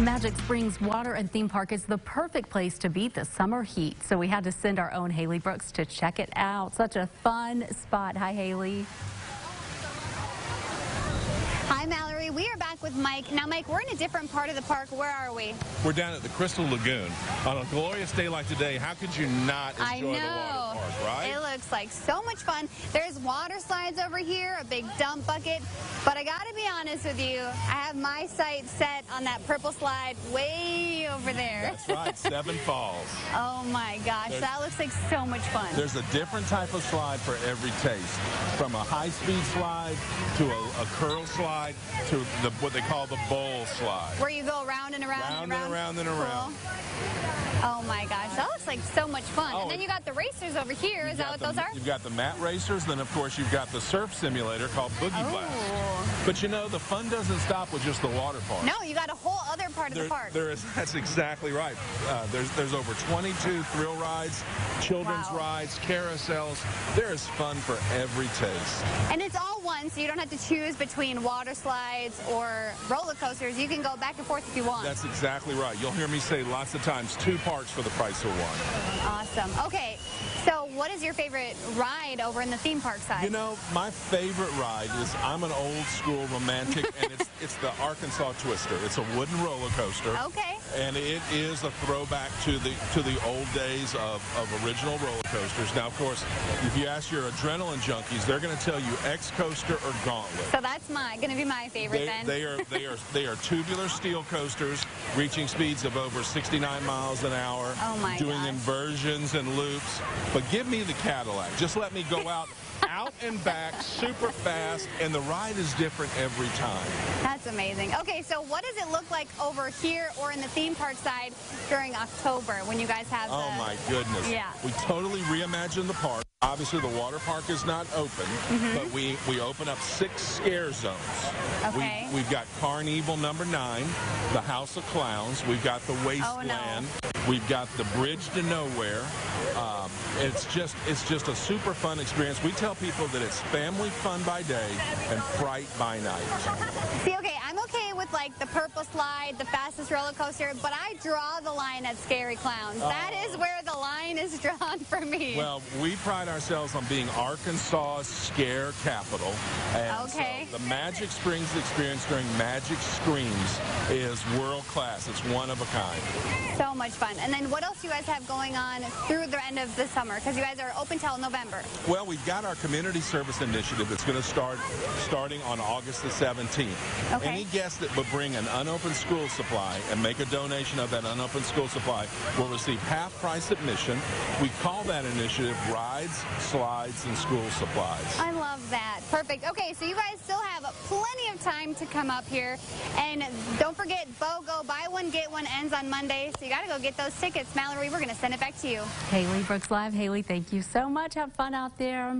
Magic Springs Water and Theme Park is the perfect place to beat the summer heat. So we had to send our own Haylee Brooks to check it out. Such a fun spot. Hi, Haylee. Hi, Mallory. We are back with Mike. Now, Mike, we're in a different part of the park. Where are we? We're down at the Crystal Lagoon. On a glorious day like today, how could you not enjoy I know. the water park, right? It looks like so much fun. There's water slides over here, a big dump bucket. But I got to be honest with you, I have my sight set on that purple slide way over there. That's right, Seven Falls. oh my gosh, There's, that looks like so much fun. There's a different type of slide for every taste. From a high-speed slide to a, a, curl slide to the, what they call the bowl slide. Where you go around and around round and around. and around and around. Cool. Oh my gosh, that looks like so much fun. Oh, and then you got the racers over here. Is that what the, those are? You've got the mat racers, then of course you've got the surf simulator called Boogie oh. Blast. But you know, the fun doesn't stop with just the water park. No, you got a whole other part there, of the park. There is, that's exactly right. Uh, there's, there's over 22 thrill rides, children's wow. rides, carousels. There is fun for every taste. And it's all one, so you don't have to choose between water slides or roller coasters. You can go back and forth if you want. That's exactly right. You'll hear me say lots of times, two parks for the price of one. Awesome. Okay, so what is your favorite ride over in the theme park side? You know, my favorite ride is, I'm an old school romantic, and it's, it's the Arkansas Twister. It's a wooden roller coaster. Okay. And it is a throwback to the to the old days of, of original roller coasters. Now, of course, if you ask your adrenaline junkies, they're going to tell you X Coaster or Gauntlet. So that's my going to be my favorite they, then. They are they are they are tubular steel coasters reaching speeds of over 69 miles an hour. Oh my Doing gosh. inversions and loops. But give me the Cadillac. Just let me go out out and back super fast and the ride is different every time. That's amazing. Okay, so what does it look like over here or in the theme park side during October when you guys have Oh the... my goodness. Yeah. We totally reimagined the park. Obviously, the water park is not open, mm -hmm. but we, we open up six scare zones. Okay. We, have got Carnival number nine, the House of Clowns. We've got the Wasteland. Oh, no. We've got the Bridge to Nowhere. Um, it's just it's just a super fun experience. We tell people that it's family fun by day and fright by night. See, okay, with like the purple slide, the fastest roller coaster, but I draw the line at Scary Clowns. Oh. That is oh. where the line is drawn for me. Well, we pride ourselves on being Arkansas scare capital. And okay. So the Magic Springs experience during Magic Screams is world class. It's one of a kind. So much fun. And then what else do you guys have going on through the end of the summer? Because you guys are open till November. Well, we've got our community service initiative that's going to start starting on August the 17th. Okay. Any guest that would bring an unopened school supply and make a donation of that unopened school supply will receive half price admission. We call that initiative Rides, Slides, and School Supplies. I love that. Perfect. Okay, so you guys still have plenty of time to come up here. And don't forget, BOGO, buy one, get one, ends on Monday. So you got to go get those tickets. Mallory, we're going to send it back to you. Haylee Brooks Live. Haylee, thank you so much. Have fun out there.